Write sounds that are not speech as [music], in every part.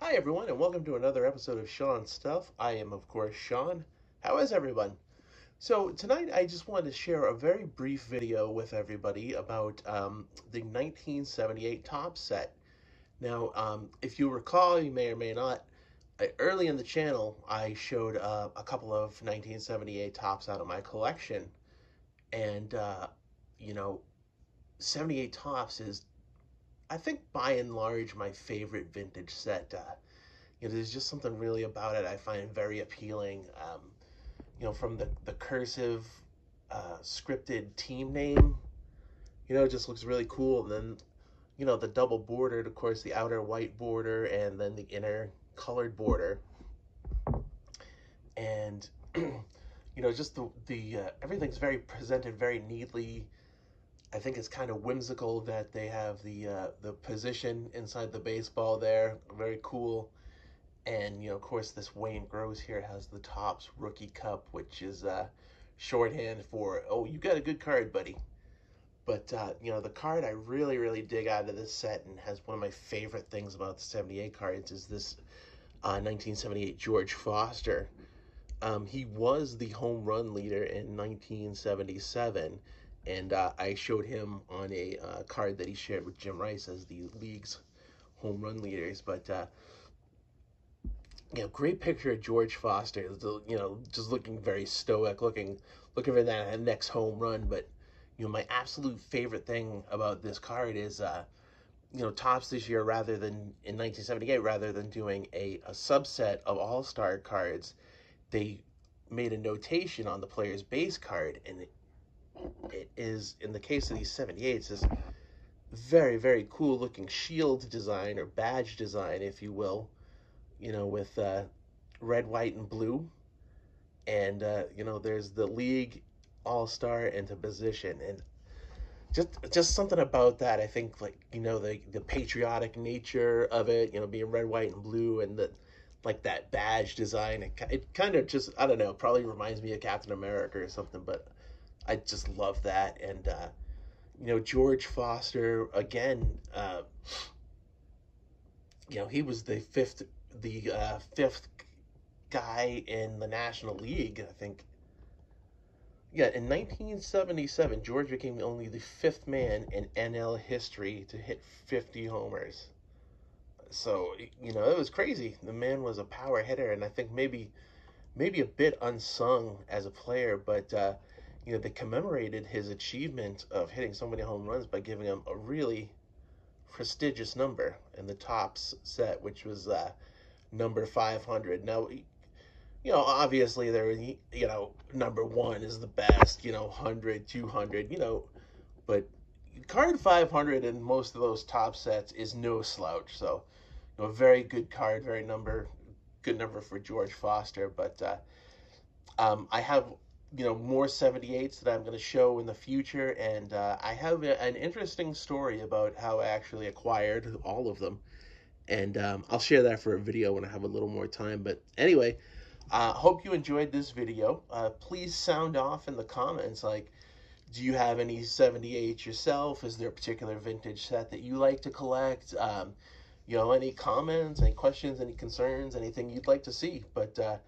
Hi, everyone, and welcome to another episode of Shawn's Stuff. I am, of course, Sean. How is everyone? So, tonight I just wanted to share a very brief video with everybody about um, the 1978 Topps set. Now, um, if you recall, you may or may not, early in the channel, I showed uh, a couple of 1978 Topps out of my collection. And, uh, you know, 78 Topps is I think by and large my favorite vintage set. Uh, you know, there's just something really about it I find very appealing. Um, you know, from the the cursive uh, scripted team name, you know, it just looks really cool. And then, you know, the double bordered, of course, the outer white border and then the inner colored border. And [clears throat] you know, just the the uh, everything's very presented very neatly I think it's kind of whimsical that they have the uh, the position inside the baseball there. Very cool. And, you know, of course, this Wayne Gross here has the Topps Rookie Cup, which is uh, shorthand for, oh, you got a good card, buddy. But, uh, you know, the card I really, really dig out of this set and has one of my favorite things about the 78 cards is this uh, 1978 George Foster. Um, he was the home run leader in 1977 and uh, I showed him on a uh, card that he shared with Jim Rice as the league's home run leaders. But uh, you know, great picture of George Foster. You know, just looking very stoic, looking looking for that next home run. But you know, my absolute favorite thing about this card is. Uh, you know, Topps this year, rather than in 1978, rather than doing a, a subset of all star cards, they made a notation on the player's base card, and it is, in the case of these 78s, is very, very cool looking shield design or badge design, if you will, you know, with uh, red, white, and blue. And, uh, you know, there's the league all-star into position. And just just something about that, I think, like, you know, the, the patriotic nature of it, you know, being red, white, and blue, and the like that badge design. It, it kind of just, I don't know, probably reminds me of Captain America or something, but I just love that. And, uh, you know, George Foster, again, uh, you know, he was the fifth, the uh, fifth guy in the National League, I think. Yeah, in 1977, George became only the fifth man in NL history to hit 50 homers. So, you know, it was crazy. The man was a power hitter, and I think maybe maybe a bit unsung as a player, but uh, you know, they commemorated his achievement of hitting so many home runs by giving him a really prestigious number in the Topps set, which was uh, number 500. Now, you know, obviously there, you know, number one is the best, you know, 100, 200, you know, but card 500 in most of those top sets is no slouch. So, you know, a very good card, very number, good number for George Foster. But uh, um, I have you know more 78s that I'm going to show in the future and uh, I have a, an interesting story about how I actually acquired all of them. And um, I'll share that for a video when I have a little more time but anyway uh, hope you enjoyed this video. Uh, please sound off in the comments like do you have any 78 yourself? Is there a particular vintage set that you like to collect? Um, you know any comments any questions any concerns anything you'd like to see? But uh,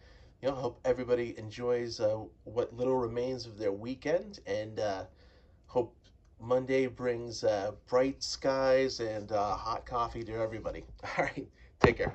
you know, hope everybody enjoys uh, what little remains of their weekend and uh, hope Monday brings uh, bright skies and uh, hot coffee to everybody. [laughs] All right, take care.